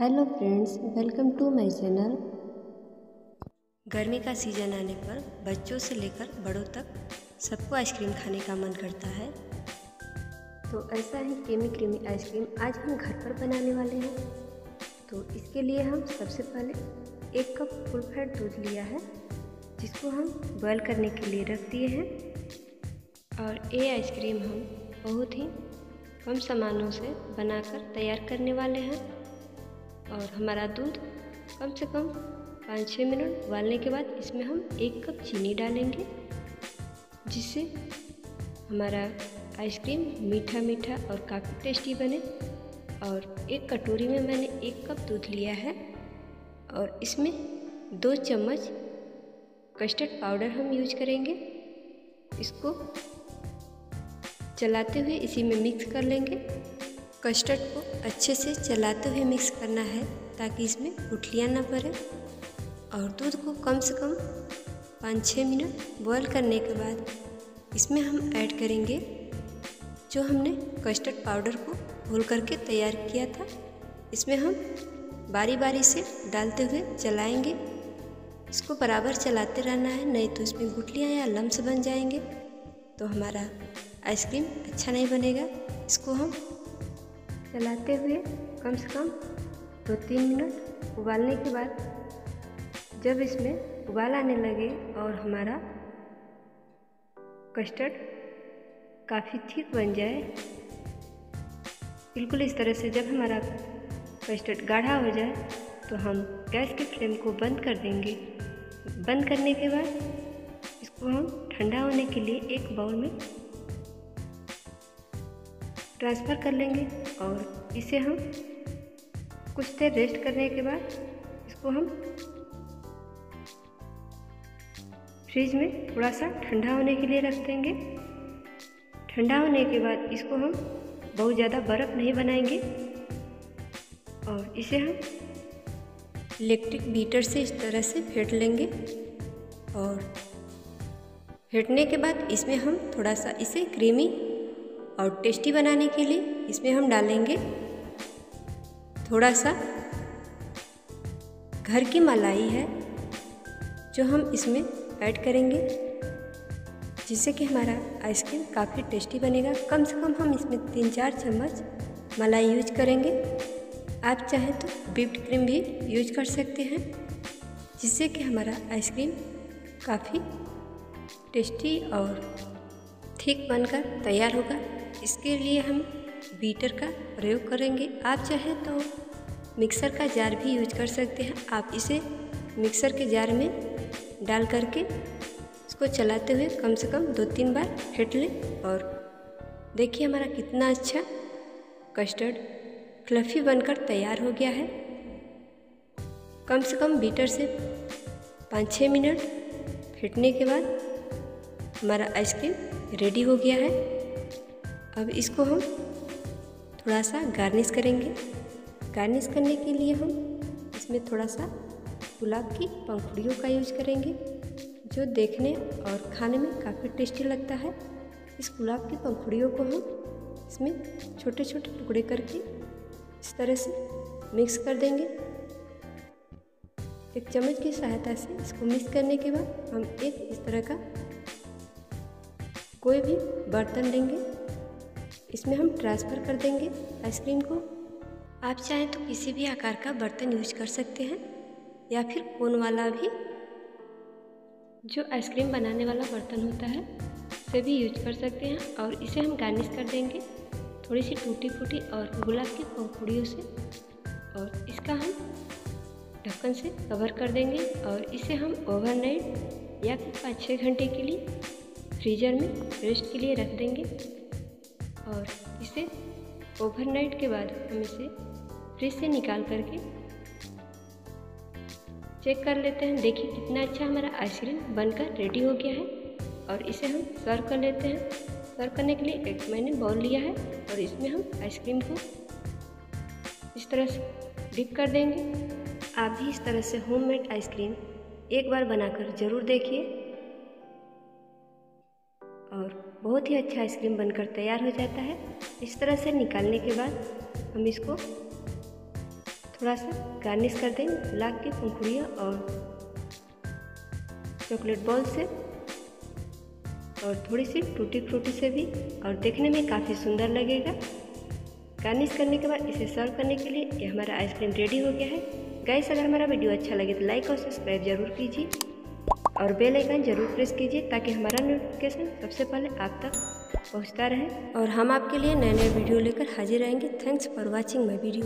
Hello friends welcome to my channel गर्मी का season आने पर बच्चों से लेकर बड़ों तक सबको आइसक्रीम खाने का मन करता है। तो ऐसा ही क्रीमी क्रीमी आइसक्रीम आज हम घर पर बनाने वाले हैं। तो इसके लिए हम सबसे पहले एक कप फुल फैट दूध लिया है जिसको हम बॉयल करने के लिए रख दिए हैं। और ये आइसक्रीम हम बहुत ही कम सामानों से बनाकर तैयार करने वाले हैं। और हमारा दूध कम से कम पाँच छः मिनट उबालने के बाद इसमें हम एक कप चीनी डालेंगे, जिससे हमारा आइसक्रीम मीठा मीठा और काफ़ी टेस्टी बने। और एक कटोरी में मैंने एक कप दूध लिया है और इसमें दो चम्मच कस्टर्ड पाउडर हम यूज़ करेंगे। इसको चलाते हुए इसी में मिक्स कर लेंगे। कस्टर्ड को अच्छे से चलाते हुए मिक्स करना है ताकि इसमें गुठलियाँ ना पड़े और दूध को कम से कम पाँच छः मिनट बॉयल करने के बाद इसमें हम ऐड करेंगे जो हमने कस्टर्ड पाउडर को घोल करके तैयार किया था। इसमें हम बारी बारी से डालते हुए चलाएँगे। इसको बराबर चलाते रहना है, नहीं तो इसमें गुठलियाँ या लम्स बन जाएँगे। तो हमारा आइसक्रीम अच्छा नहीं बनेगा। इसको हम चलाते हुए कम से कम दो तीन मिनट उबालने के बाद जब इसमें उबाल आने लगे और हमारा कस्टर्ड काफ़ी ठीक बन जाए, बिल्कुल इस तरह से जब हमारा कस्टर्ड गाढ़ा हो जाए तो हम गैस के फ्लेम को बंद कर देंगे। बंद करने के बाद इसको हम ठंडा होने के लिए एक बाउल में ट्रांसफ़र कर लेंगे और इसे हम कुछ देर रेस्ट करने के बाद इसको हम फ्रिज में थोड़ा सा ठंडा होने के लिए रख देंगे। ठंडा होने के बाद इसको हम बहुत ज़्यादा बर्फ़ नहीं बनाएँगे और इसे हम इलेक्ट्रिक बीटर से इस तरह से फेंट लेंगे और फेंटने के बाद इसमें हम थोड़ा सा इसे क्रीमी और टेस्टी बनाने के लिए इसमें हम डालेंगे थोड़ा सा घर की मलाई है, जो हम इसमें ऐड करेंगे, जिससे कि हमारा आइसक्रीम काफ़ी टेस्टी बनेगा। कम से कम हम इसमें तीन चार चम्मच मलाई यूज़ करेंगे। आप चाहें तो विप्ड क्रीम भी यूज़ कर सकते हैं, जिससे कि हमारा आइसक्रीम काफ़ी टेस्टी और ठीक बनकर तैयार होगा। इसके लिए हम बीटर का प्रयोग करेंगे। आप चाहें तो मिक्सर का जार भी यूज़ कर सकते हैं। आप इसे मिक्सर के जार में डाल करके इसको चलाते हुए कम से कम दो तीन बार फेंट लें और देखिए हमारा कितना अच्छा कस्टर्ड फ्लफ़ी बनकर तैयार हो गया है। कम से कम बीटर से पाँच छः मिनट फेंटने के बाद हमारा आइसक्रीम रेडी हो गया है। अब इसको हम थोड़ा सा गार्निश करेंगे। गार्निश करने के लिए हम इसमें थोड़ा सा गुलाब की पंखुड़ियों का यूज़ करेंगे, जो देखने और खाने में काफ़ी टेस्टी लगता है। इस गुलाब की पंखुड़ियों को हम इसमें छोटे छोटे टुकड़े करके इस तरह से मिक्स कर देंगे। एक चम्मच की सहायता से इसको मिक्स करने के बाद हम एक इस तरह का कोई भी बर्तन लेंगे। इसमें हम ट्रांसफ़र कर देंगे आइसक्रीम को। आप चाहें तो किसी भी आकार का बर्तन यूज़ कर सकते हैं, या फिर कोन वाला भी। जो आइसक्रीम बनाने वाला बर्तन होता है, उसे भी यूज़ कर सकते हैं और इसे हम गार्निश कर देंगे। थोड़ी सी टूटी फूटी और गुलाब की पंखुड़ियों से। और इसका हम ढक्कन से कवर कर देंगे और इसे हम ओवरनाइट या फिर पाँच छः घंटे के लिए फ्रीज़र में रेस्ट के लिए रख देंगे। और इसे ओवरनाइट के बाद हम इसे फ्रिज से निकाल करके चेक कर लेते हैं। देखिए कितना अच्छा हमारा आइसक्रीम बनकर रेडी हो गया है और इसे हम सर्व कर लेते हैं। सर्व करने के लिए एक मैंने बाउल लिया है और इसमें हम आइसक्रीम को इस तरह से डिप कर देंगे। आप भी इस तरह से होममेड आइसक्रीम एक बार बनाकर ज़रूर देखिए। और बहुत ही अच्छा आइसक्रीम बनकर तैयार हो जाता है। इस तरह से निकालने के बाद हम इसको थोड़ा सा गार्निश कर देंगे। गुलाब की पंखुड़ियाँ और चॉकलेट बॉल से और थोड़ी सी टूटी फ्रूटी से भी और देखने में काफ़ी सुंदर लगेगा। गार्निश करने के बाद इसे सर्व करने के लिए ये हमारा आइसक्रीम रेडी हो गया है। गैस अगर हमारा वीडियो अच्छा लगे तो लाइक और सब्सक्राइब ज़रूर कीजिए। और बेल आइकन ज़रूर प्रेस कीजिए ताकि हमारा नोटिफिकेशन सबसे पहले आप तक पहुँचता रहे। और हम आपके लिए नए नए वीडियो लेकर हाजिर रहेंगे। Thanks for watching my video